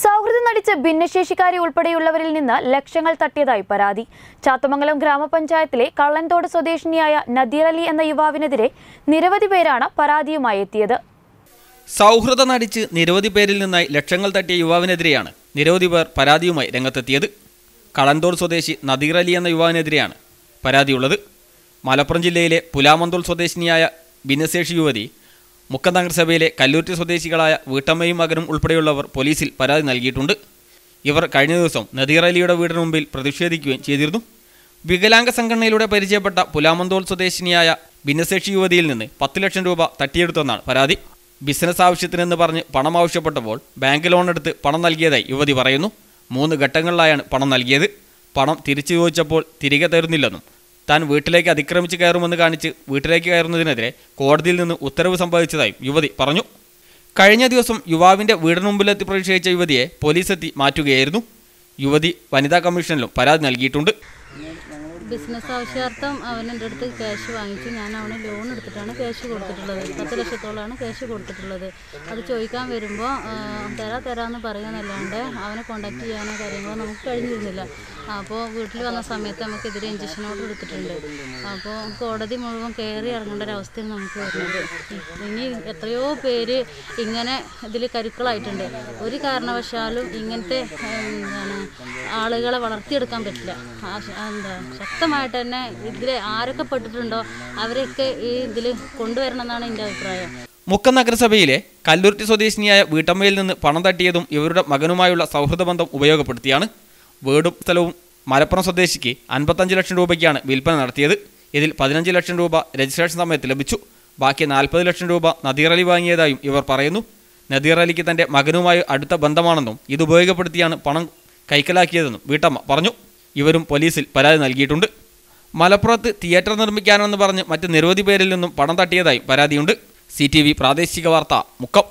സൗഹൃദം നടിച്ച് ഭിന്നശേഷിക്കാരി ഉൾപ്പെടെയുള്ളവരിൽ നിന്ന് ലക്ഷങ്ങൾ തട്ടിയതായി പരാതി. ചാത്തമംഗലം ഗ്രാമപഞ്ചായത്തിലെ കള്ളൻതോട് സ്വദേശിനിയായ നദീർ അലി എന്ന യുവാവിനെതിരെ നിരവധി പേരാണ് പരാതിയുമായി എത്തിയത്. സൗഹൃദം നടിച്ച് നിരവധി പേരിൽ നിന്നായി ലക്ഷങ്ങൾ തട്ടിയ യുവാവിനെതിരെയാണ് നിരവധി പേർ പരാതിയുമായി രംഗത്തെത്തിയത്. കളന്തോൾ സ്വദേശി നദീർ അലി എന്ന യുവാവിനെതിരെയാണ് പരാതിയുള്ളത്. മലപ്പുറം ജില്ലയിലെ പുലാമന്തോൾ സ്വദേശിനിയായ ഭിന്നശേഷി യുവതി മുക്കം നഗരസഭയിലെ കല്ലൂറ്റി സ്വദേശികളായ വീട്ടമ്മയും മകനും ഉൾപ്പെടെയുള്ളവർ പോലീസിൽ പരാതി നൽകിയിട്ടുണ്ട്. ഇവർ കഴിഞ്ഞ ദിവസം നദീർ അലിയുടെ വീടിന് മുമ്പിൽ പ്രതിഷേധിക്കുകയും ചെയ്തിരുന്നു. വികലാംഗ സംഘടനയിലൂടെ പരിചയപ്പെട്ട പുലാമന്തോൾ സ്വദേശിനിയായ ഭിന്നശേഷി യുവതിയിൽ നിന്ന് പത്ത് ലക്ഷം രൂപ തട്ടിയെടുത്തെന്നാണ് പരാതി. ബിസിനസ് ആവശ്യത്തിനെന്ന് പറഞ്ഞ് പണം ആവശ്യപ്പെട്ടപ്പോൾ ബാങ്ക് ലോൺ എടുത്ത് പണം നൽകിയതായി യുവതി പറയുന്നു. മൂന്ന് ഘട്ടങ്ങളിലായാണ് പണം നൽകിയത്. പണം തിരിച്ചു ചോദിച്ചപ്പോൾ തിരികെ തരുന്നില്ലെന്നും താൻ വീട്ടിലേക്ക് അതിക്രമിച്ച് കയറുമെന്ന് കാണിച്ച് വീട്ടിലേക്ക് കയറുന്നതിനെതിരെ കോടതിയിൽ നിന്ന് ഉത്തരവ് സമ്പാദിച്ചതായും യുവതി പറഞ്ഞു. കഴിഞ്ഞ ദിവസം യുവാവിന്റെ വീടിന് മുമ്പിലെത്തി പ്രതിഷേധിച്ച യുവതിയെ പോലീസെത്തി മാറ്റുകയായിരുന്നു. യുവതി വനിതാ കമ്മീഷനിലും പരാതി നൽകിയിട്ടുണ്ട്. ബിസിനസ് ആവശ്യാർത്ഥം അവൻ എന്റെ അടുത്ത് ക്യാഷ് വാങ്ങിച്ചു ഞാൻ അവന് ലോൺ എടുത്തിട്ടാണ് ക്യാഷ് കൊടുത്തിട്ടുള്ളത്. പത്ത് ലക്ഷത്തോളമാണ് ക്യാഷ് കൊടുത്തിട്ടുള്ളത്. അത് ചോദിക്കാൻ വരുമ്പോൾ തരാ തരാമെന്ന് പറയുന്നല്ലാണ്ട് അവനെ കോണ്ടാക്ട് ചെയ്യാനോ കാര്യങ്ങളോ നമുക്ക് കഴിഞ്ഞിരുന്നില്ല. അപ്പോൾ വീട്ടിൽ വന്ന സമയത്ത് നമുക്കെതിരെ ഇഞ്ചക്ഷൻ ഓർഡർ എടുത്തിട്ടുണ്ട്. അപ്പോൾ കോടതി മുഴുവൻ കയറി ഇറങ്ങേണ്ട ഒരു അവസ്ഥയാണ് നമുക്ക് വരുന്നത്. ഇനി എത്രയോ പേര് ഇങ്ങനെ ഇതിൽ കരുക്കളായിട്ടുണ്ട്. ഒരു കാരണവശാലും ഇങ്ങനത്തെ എന്താണ് ആളുകളെ വളർത്തിയെടുക്കാൻ പറ്റില്ല. എന്താ ശക്തമായിട്ട് തന്നെ ഇതിൽ ആരൊക്കെ പെട്ടിട്ടുണ്ടോ അവരെയൊക്കെ ഈ ഇതിൽ കൊണ്ടുവരണം എന്നാണ് എന്റെ അഭിപ്രായം. മുക്കം നഗരസഭയിലെ കല്ലുരുത്തി സ്വദേശിനിയായ വീട്ടമ്മയിൽ നിന്ന് പണം തട്ടിയതും ഇവരുടെ മകനുമായുള്ള സൗഹൃദ ബന്ധം ഉപയോഗപ്പെടുത്തിയാണ്. വീടും സ്ഥലവും മലപ്പുറം സ്വദേശിക്ക് അൻപത്തഞ്ച് ലക്ഷം രൂപയ്ക്കാണ് വിൽപ്പന നടത്തിയത്. ഇതിൽ പതിനഞ്ച് ലക്ഷം രൂപ രജിസ്ട്രേഷൻ സമയത്ത് ലഭിച്ചു. ബാക്കി നാൽപ്പത് ലക്ഷം രൂപ നദീർ അലി വാങ്ങിയതായും ഇവർ പറയുന്നു. നദീർ അലിക്ക് തന്റെ മകനുമായി അടുത്ത ബന്ധമാണെന്നും ഇത് ഉപയോഗപ്പെടുത്തിയാണ് പണം കൈക്കലാക്കിയതെന്നും വീട്ടമ്മ പറഞ്ഞു. ഇവരും പോലീസിൽ പരാതി നൽകിയിട്ടുണ്ട്. മലപ്പുറത്ത് തിയേറ്റർ നിർമ്മിക്കാനെന്ന് പറഞ്ഞ് മറ്റ് നിരവധി പേരിൽ നിന്നും പണം തട്ടിയതായും പരാതിയുണ്ട്. സി പ്രാദേശിക വാർത്ത മുക്കം.